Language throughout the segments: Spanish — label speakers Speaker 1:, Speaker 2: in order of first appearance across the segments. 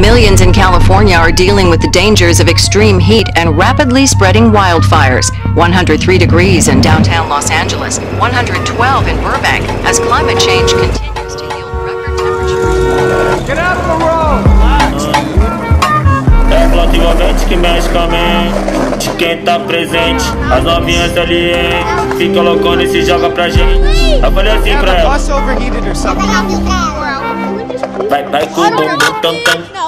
Speaker 1: Millions in California are dealing with the dangers of extreme heat and rapidly spreading wildfires. 103 degrees in downtown Los Angeles, 112 in Burbank, as climate change continues to yield record temperatures.
Speaker 2: Get out of the road!
Speaker 3: É flota envolvente que mexe com a mente quem tá presente As novinhas ali, hein Fica loucona e se joga pra gente Eu falei assim pra ela
Speaker 2: bus overheated or something.
Speaker 3: Vai, vai com o bumbum tam tam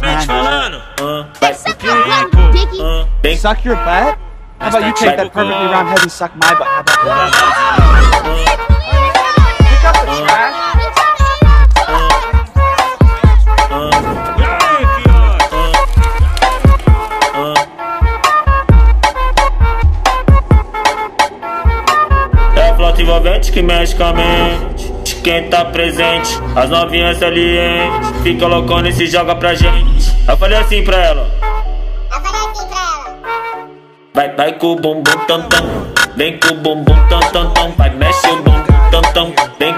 Speaker 2: man.
Speaker 3: falando.
Speaker 4: Suck your butt, Dickie.
Speaker 3: Vem
Speaker 2: Suck your butt? How about you take that perfectly round head and suck my butt? How about that? Pick up the trash.
Speaker 3: Envolvente que mexe com a mente quem tá presente? As novinhas salientes Fica loucona e se joga pra gente. Eu falei assim pra ela. Vai, vai com o bumbum tam tam Vem com o bumbum tam tam tam Vai, mexe o bumbum tam tam Vem,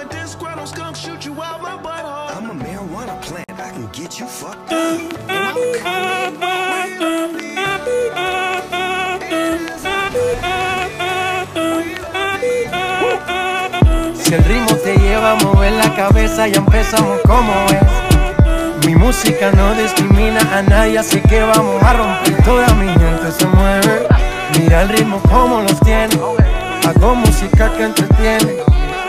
Speaker 5: a
Speaker 6: disgruntled skunk. Shoot you out my butthole. I'm a marijuana plant. I can get you fucked up.
Speaker 7: Si el ritmo te lleva a mover la cabeza, ya empezamos como es. Mi música no discrimina a nadie, así que vamos a romper. Toda mi gente se mueve. Mira el ritmo como los tiene. Hago música que entretiene.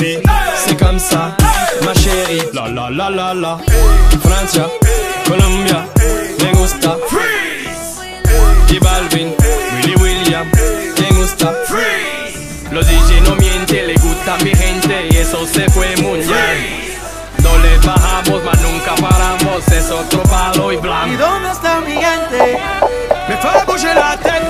Speaker 8: Si, c'est comme ça, ma chérie. La la la la la. Francia, Colombia, me gusta. J Balvin, Willy William, me gusta. Los DJ no mienten, le gusta mi gente y eso se fue muy bien. No le bajamos, mas nunca paramos, es otro palo y
Speaker 7: ¿Y
Speaker 8: blanco.
Speaker 7: dónde está mi gente?
Speaker 8: Me fait bouger la tête.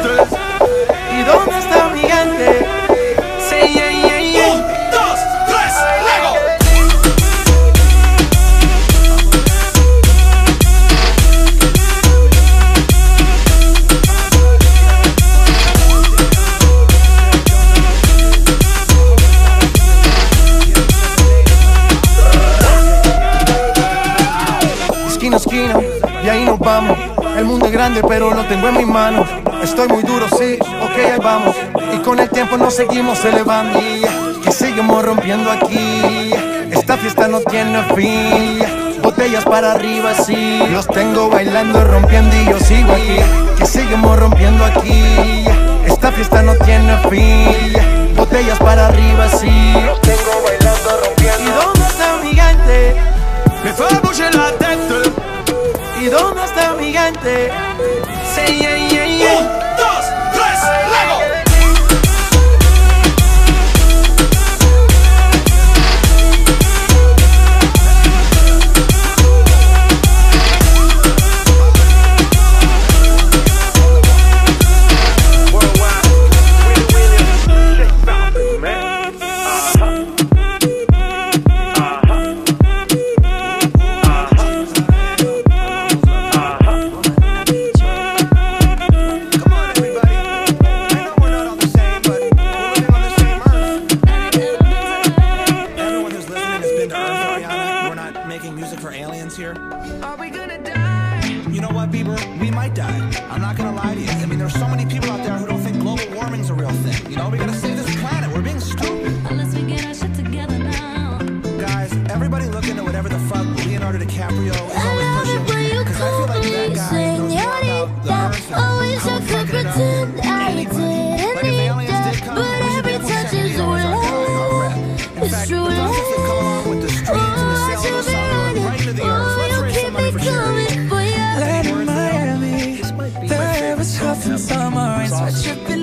Speaker 7: El mundo es grande, pero lo tengo en mis manos. Estoy muy duro, sí, ok, ahí vamos. Y con el tiempo nos seguimos elevando. Y seguimos rompiendo aquí. Esta fiesta no tiene fin. Botellas para arriba, sí. Los tengo bailando, rompiendo y yo sigo aquí. Que seguimos rompiendo aquí. Esta fiesta no
Speaker 9: tiene fin. Botellas para arriba, sí. Say yeah, yeah, yeah.
Speaker 6: Oh. DiCaprio I feel like that guy knows more about the earth and always how it's fucking up than anybody. Like if aliens did come, we should be able to check these on our rep. In fact, the doctors that come along with the streams and the cellular cellular right into the earth. Let's raise some money for charity.
Speaker 9: Let my enemies, their heavens huff and some are. Tripping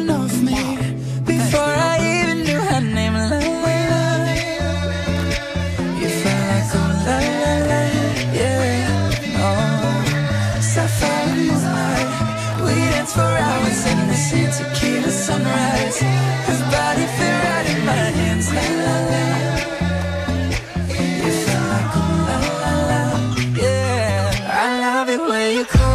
Speaker 9: you call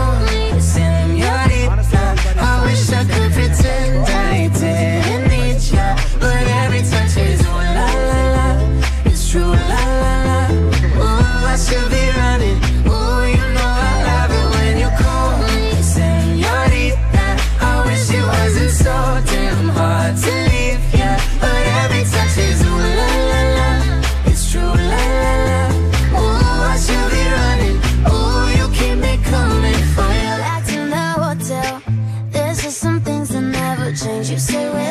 Speaker 4: change. You say.